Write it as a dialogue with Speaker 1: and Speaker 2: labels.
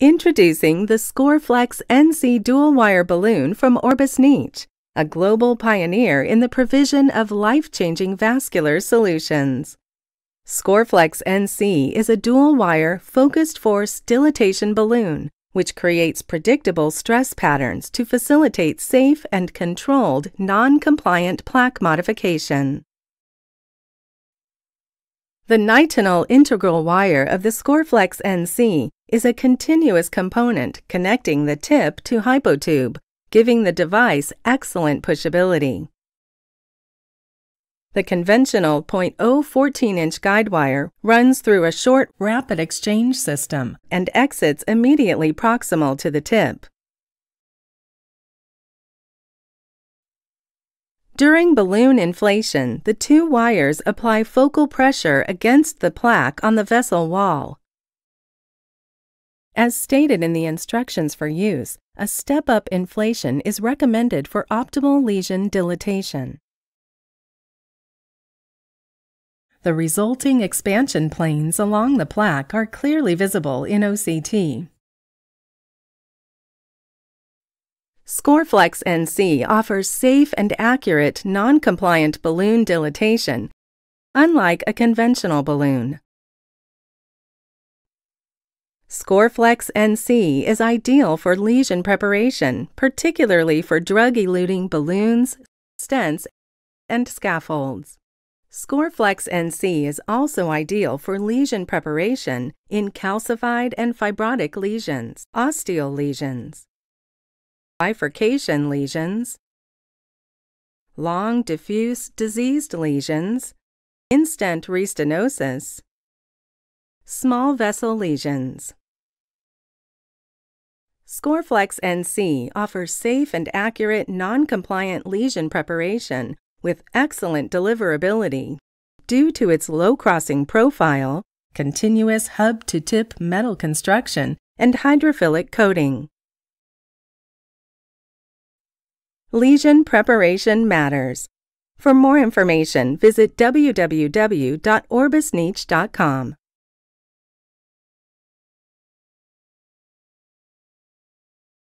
Speaker 1: Introducing the Scoreflex NC dual wire balloon from OrbusNeich, a global pioneer in the provision of life changing vascular solutions. Scoreflex NC is a dual wire focused force dilatation balloon which creates predictable stress patterns to facilitate safe and controlled non compliant plaque modification. The nitinol integral wire of the Scoreflex NC is a continuous component connecting the tip to hypotube, giving the device excellent pushability. The conventional 0.014 inch guide wire runs through a short rapid exchange system and exits immediately proximal to the tip. During balloon inflation, the two wires apply focal pressure against the plaque on the vessel wall. As stated in the instructions for use, a step-up inflation is recommended for optimal lesion dilatation. The resulting expansion planes along the plaque are clearly visible in OCT. Scoreflex NC offers safe and accurate non-compliant balloon dilatation, unlike a conventional balloon. Scoreflex NC is ideal for lesion preparation, particularly for drug-eluting balloons, stents, and scaffolds. Scoreflex NC is also ideal for lesion preparation in calcified and fibrotic lesions, ostial lesions, bifurcation lesions, long diffuse diseased lesions, in-stent restenosis, small vessel lesions. Scoreflex NC offers safe and accurate non-compliant lesion preparation with excellent deliverability due to its low crossing profile, continuous hub to tip metal construction, and hydrophilic coating. Lesion preparation matters. For more information, visit www.orbusneich.com.